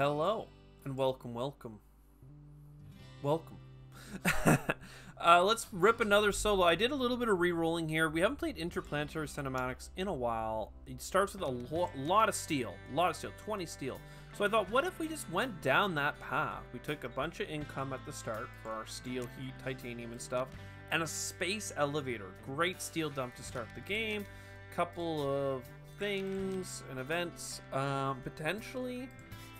Hello and welcome, welcome, welcome. uh, let's rip another solo. I did a little bit of re-rolling here. We haven't played Interplanetary Cinematics in a while. It starts with a lo lot of steel, a lot of steel, 20 steel. So I thought, what if we just went down that path? We took a bunch of income at the start for our steel, heat, titanium, and stuff, and a space elevator. Great steel dump to start the game. Couple of things and events. Um, potentially,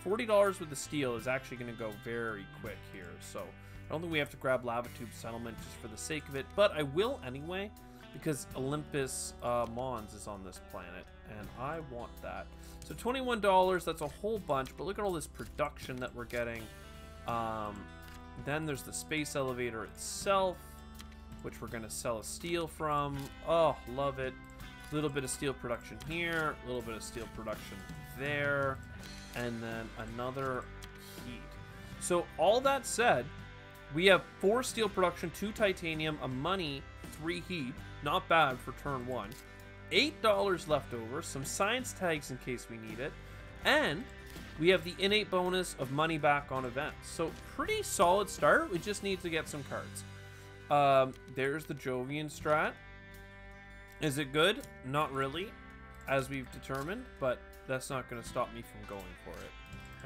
$40 with the steel is actually going to go very quick here. So I don't think we have to grab Lava Tube Settlement just for the sake of it, but I will anyway because Olympus uh, Mons is on this planet, and I want that. So $21, that's a whole bunch, but look at all this production that we're getting. Um, then there's the space elevator itself, which we're going to sell a steel from. Oh, love it. A little bit of steel production here, a little bit of steel production there, and then another heat. So all that said, we have four steel production, two titanium, a money, three heat. Not bad for turn one. $8 left over, some science tags in case we need it, and we have the innate bonus of money back on events. So pretty solid start. We just need to get some cards. Um, there's the Jovian strat. Is it good? Not really, as we've determined, but that's not going to stop me from going for it.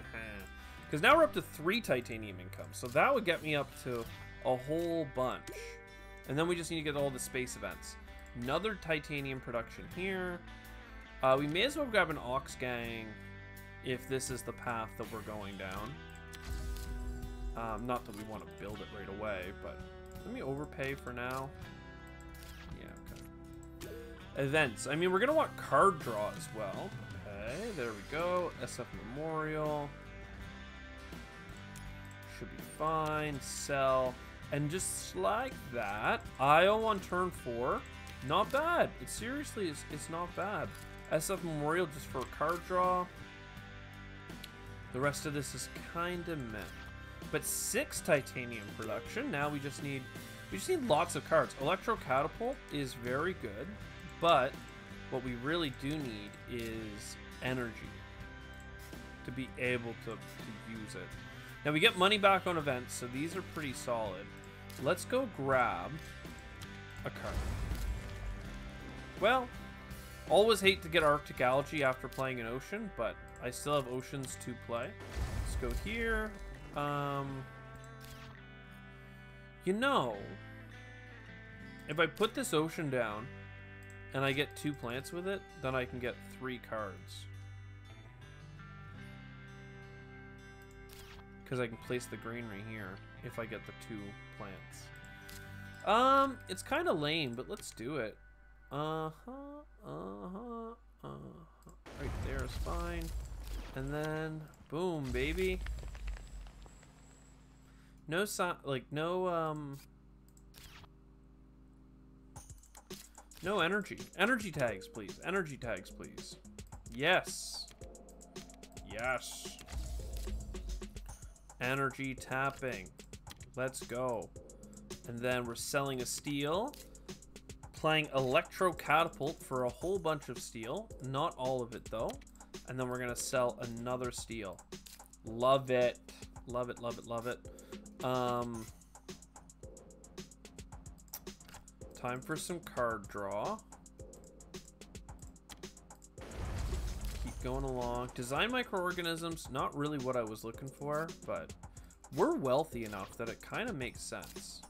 Because now we're up to three titanium income, so that would get me up to a whole bunch. And then we just need to get all the space events. Another titanium production here. Uh, we may as well grab an Ox Gang if this is the path that we're going down. Um, not that we want to build it right away, but let me overpay for now. Events. I mean, we're going to want card draw as well. Okay, there we go. SF Memorial. Should be fine. Sell. And just like that, IO on turn four. Not bad. It seriously is it's not bad. SF Memorial just for a card draw. The rest of this is kind of meh. But six titanium production. Now we just need we just need lots of cards. Electro Catapult is very good, but what we really do need is energy to be able to, to use it. Now we get money back on events, so these are pretty solid. Let's go grab a card. Well, always hate to get Arctic Algae after playing an Ocean, but I still have Oceans to play. Let's go here. Um, you know, if I put this Ocean down and I get two plants with it, then I can get three cards. Because I can place the greenery here if I get the two plants. Um, it's kind of lame, but let's do it. Uh-huh, uh-huh, uh-huh. Right there is fine. And then, boom, baby. No sign, like, no, um... No energy. Energy tags, please. Energy tags, please. Yes. Yes. Energy tapping. Let's go. And then we're selling a steel. Playing Electro Catapult for a whole bunch of steel. Not all of it, though. And then we're going to sell another steel. Love it. Love it, love it, love it. Um, time for some card draw. Keep going along. Design microorganisms, not really what I was looking for, but we're wealthy enough that it kind of makes sense.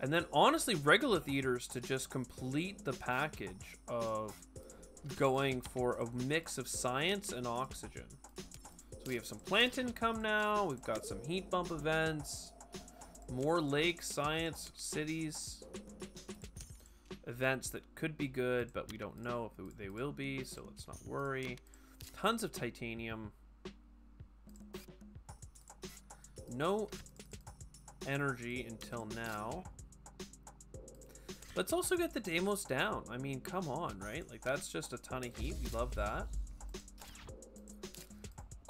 And then honestly, regolith eaters to just complete the package of going for a mix of science and oxygen. So we have some plant income now. We've got some heat bump events. More lake science cities. Events that could be good, but we don't know if they will be, so let's not worry. Tons of titanium. No energy until now. Let's also get the Deimos down. I mean, come on, right? Like, that's just a ton of heat. We love that.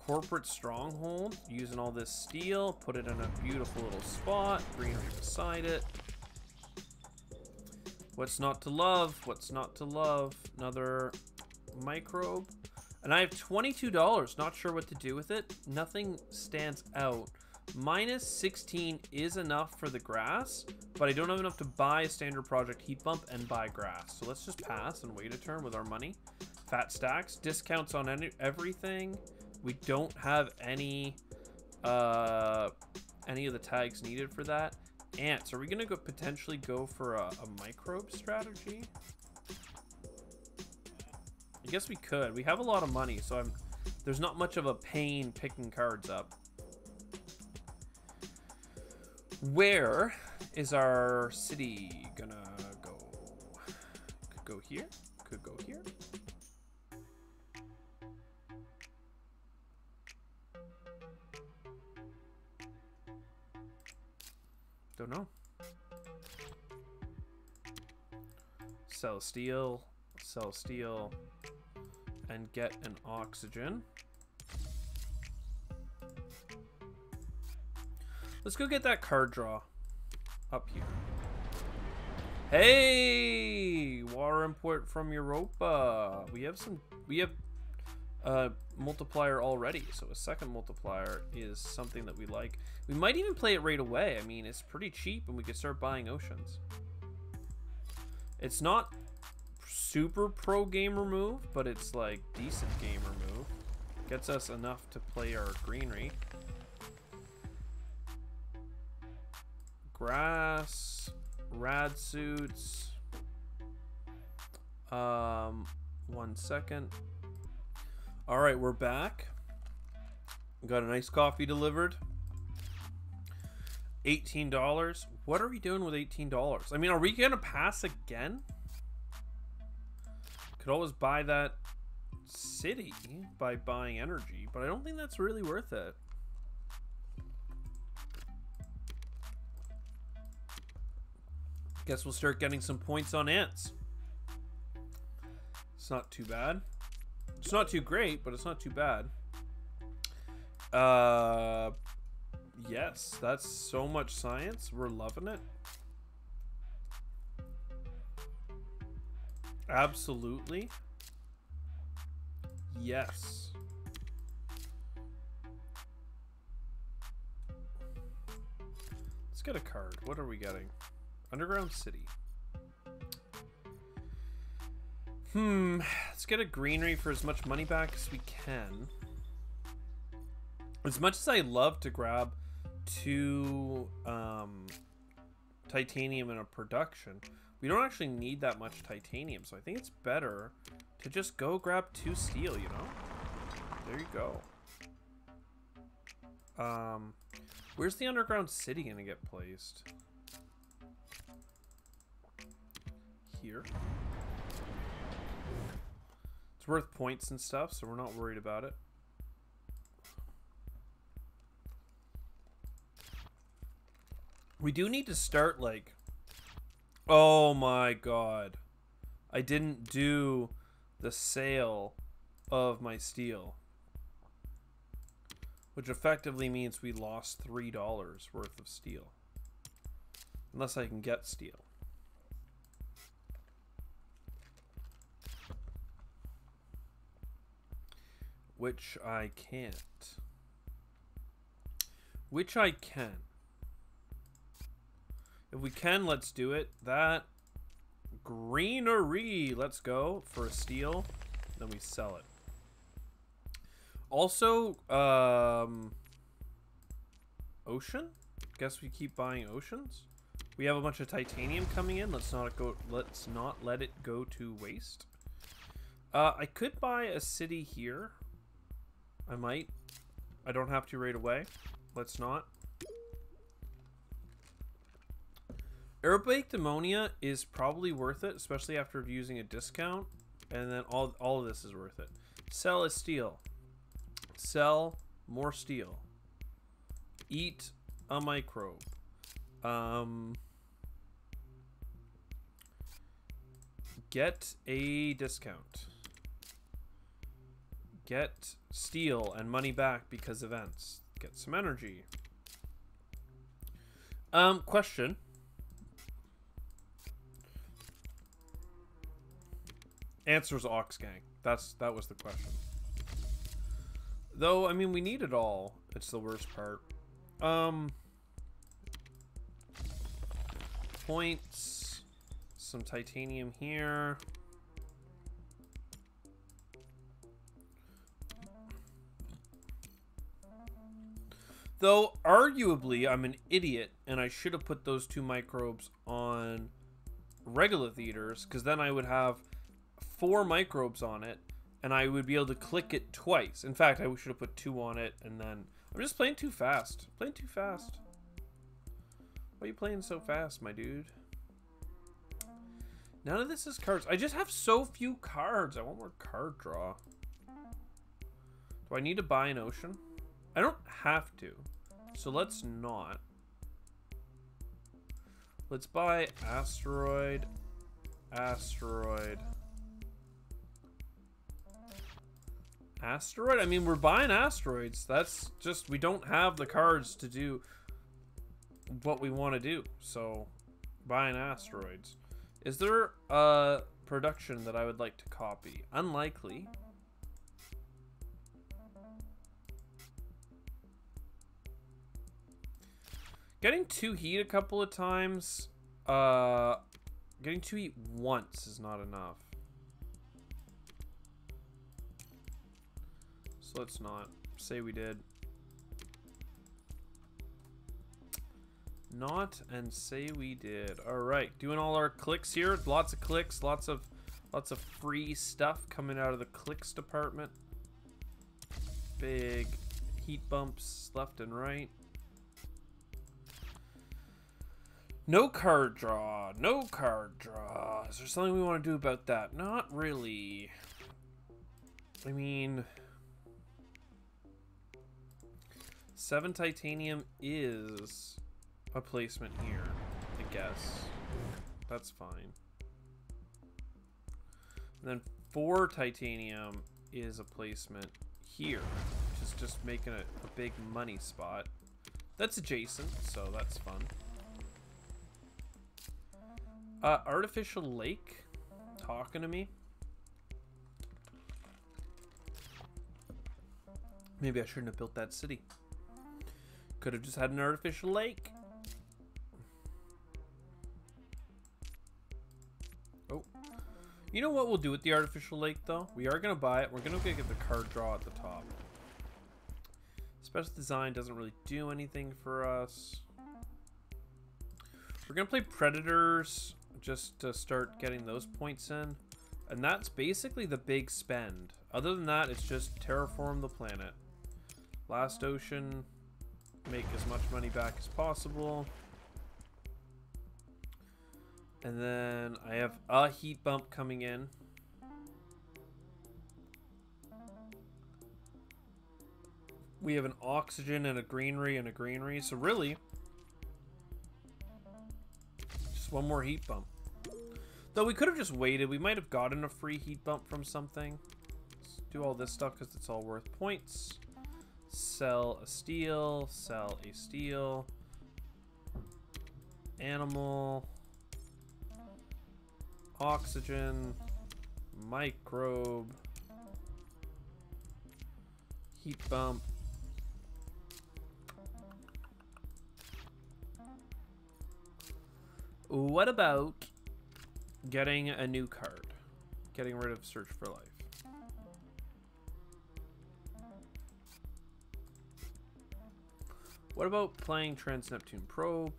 Corporate Stronghold. Using all this steel. Put it in a beautiful little spot. Greenery beside it. What's not to love? What's not to love? Another microbe. And I have $22. Not sure what to do with it. Nothing stands out. Minus 16 is enough for the grass, but I don't have enough to buy a standard project heat bump and buy grass. So let's just pass and wait a turn with our money. Fat stacks, discounts on any, everything. We don't have any uh, any of the tags needed for that. Ants, are we gonna go potentially go for a, a microbe strategy? I guess we could. We have a lot of money, so I'm there's not much of a pain picking cards up. Where is our city gonna go? Could go here. Could go Don't know. Sell steel, sell steel, and get an oxygen. Let's go get that card draw up here. Hey, water import from Europa. We have some, we have multiplier already. So a second multiplier is something that we like. We might even play it right away. I mean, it's pretty cheap and we could start buying oceans. It's not super pro gamer move, but it's like decent gamer move. Gets us enough to play our greenery. Grass, rad suits. Um, one second. All right, we're back. Got a nice coffee delivered. $18. What are we doing with $18? I mean, are we going to pass again? Could always buy that city by buying energy, but I don't think that's really worth it. Guess we'll start getting some points on ants. It's not too bad. It's not too great, but it's not too bad. Uh, yes, that's so much science. We're loving it. Absolutely. Yes. Let's get a card. What are we getting? Underground City. Hmm, let's get a greenery for as much money back as we can. As much as I love to grab two um, titanium in a production, we don't actually need that much titanium, so I think it's better to just go grab two steel, you know? There you go. Um, where's the underground city gonna get placed? Here. It's worth points and stuff, so we're not worried about it. We do need to start, like... Oh my god. I didn't do the sale of my steel. Which effectively means we lost $3 worth of steel. Unless I can get steel. Which I can't. Which I can. If we can, let's do it. That greenery. Let's go for a steal. Then we sell it. Also, um, ocean. Guess we keep buying oceans. We have a bunch of titanium coming in. Let's not go. Let's not let it go to waste. Uh, I could buy a city here. I might. I don't have to right away. Let's not. Aerobraked ammonia is probably worth it, especially after using a discount. And then all, all of this is worth it. Sell a steel. Sell more steel. Eat a microbe. Um, get a discount. Get steel and money back because events. Get some energy. Um, question. Answers Ox Gang. That's that was the question. Though, I mean, we need it all. It's the worst part. Um, points. Some titanium here. Though, arguably, I'm an idiot, and I should have put those two microbes on regolith eaters because then I would have four microbes on it, and I would be able to click it twice. In fact, I should have put two on it, and then... I'm just playing too fast. Playing too fast. Why are you playing so fast, my dude? None of this is cards. I just have so few cards. I want more card draw. Do I need to buy an ocean? I don't have to. So let's not. Let's buy asteroid, asteroid, asteroid. I mean, we're buying asteroids. That's just we don't have the cards to do what we want to do. So, buying asteroids. Is there a production that I would like to copy? Unlikely. Getting two heat a couple of times, uh, getting two heat once is not enough. So let's not say we did. Not and say we did. All right, doing all our clicks here. Lots of clicks, lots of lots of free stuff coming out of the clicks department. Big heat bumps left and right. No card draw. No card draw. Is there something we want to do about that? Not really. I mean... Seven titanium is a placement here, I guess. That's fine. And then four titanium is a placement here, which is just making it a big money spot. That's adjacent, so that's fun. Uh, artificial lake talking to me. Maybe I shouldn't have built that city. Could have just had an artificial lake. Oh. You know what we'll do with the artificial lake, though? We are going to buy it. We're going to get the card draw at the top. Special design doesn't really do anything for us. We're going to play Predators just to start getting those points in. And that's basically the big spend. Other than that, it's just terraform the planet. Last ocean, make as much money back as possible. And then I have a heat bump coming in. We have an oxygen and a greenery and a greenery. So really, one more heat bump. Though we could have just waited. We might have gotten a free heat bump from something. Let's do all this stuff because it's all worth points. Sell a steel. Sell a steel. Animal. Oxygen. Microbe. Heat bump. What about getting a new card? Getting rid of Search for Life. What about playing Trans Neptune Probe?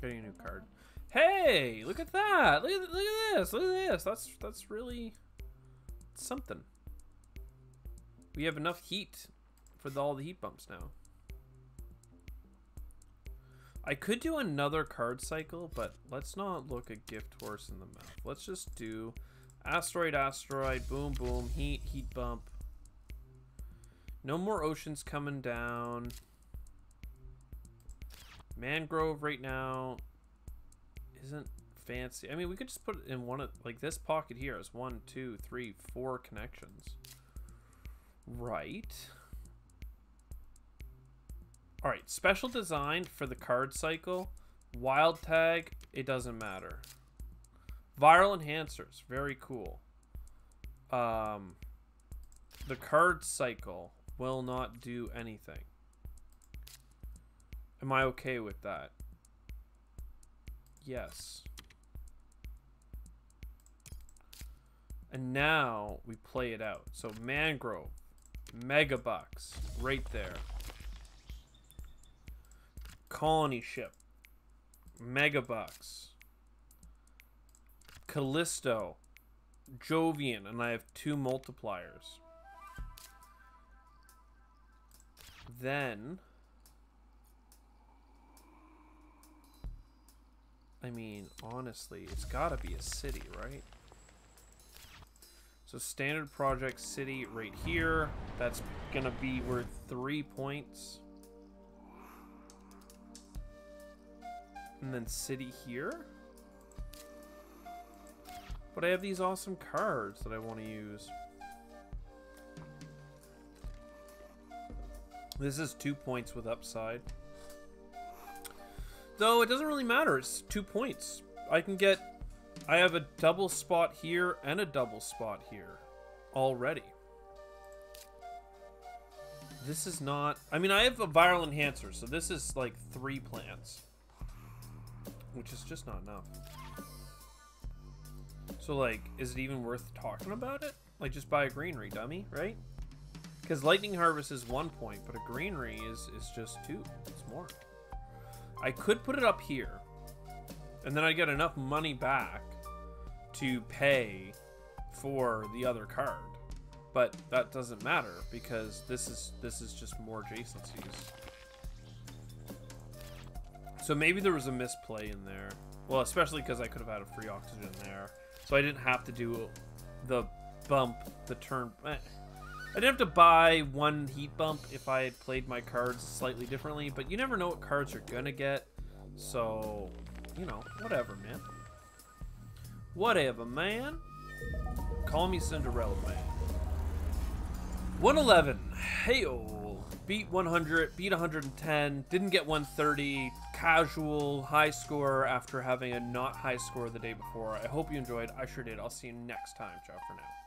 Getting a new card. Hey, look at that! Look at, look at this! Look at this! That's that's really something. We have enough heat for the, all the heat bumps now. I could do another card cycle, but let's not look a gift horse in the mouth. Let's just do asteroid, asteroid, boom, boom, heat, heat bump. No more oceans coming down. Mangrove right now isn't fancy. I mean, we could just put it in one of, like this pocket here has one, two, three, four connections. Right. All right, special design for the card cycle. Wild tag, it doesn't matter. Viral enhancers, very cool. Um, the card cycle will not do anything. Am I okay with that? Yes. And now we play it out. So Mangrove, Megabucks, right there. Colony Ship, Megabucks, Callisto, Jovian, and I have two multipliers. Then, I mean, honestly, it's gotta be a city, right? So standard project city right here. That's gonna be worth three points. And then city here. But I have these awesome cards that I want to use. This is two points with upside. Though it doesn't really matter. It's two points. I can get... I have a double spot here and a double spot here already. This is not... I mean, I have a viral enhancer, so this is like three plants. Which is just not enough. So, like, is it even worth talking about it? Like, just buy a greenery, dummy, right? Because Lightning Harvest is one point, but a greenery is, is just two. It's more. I could put it up here, and then I get enough money back to pay for the other card. But that doesn't matter because this is this is just more adjacencies. So maybe there was a misplay in there. Well, especially because I could have had a free oxygen there. So I didn't have to do the bump, the turn. Eh. I didn't have to buy one heat bump if I had played my cards slightly differently, but you never know what cards you're gonna get. So, you know, whatever, man. Whatever, man. Call me Cinderella, man. 111. Hey, beat 100, beat 110, didn't get 130, casual high score after having a not high score the day before. I hope you enjoyed. I sure did. I'll see you next time. Ciao for now.